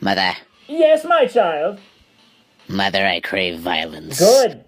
Mother, Yes, my child. mother, I crave violence. Good.